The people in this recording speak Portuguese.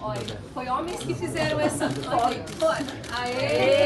Olha, foi homens que fizeram essa foto. Aê!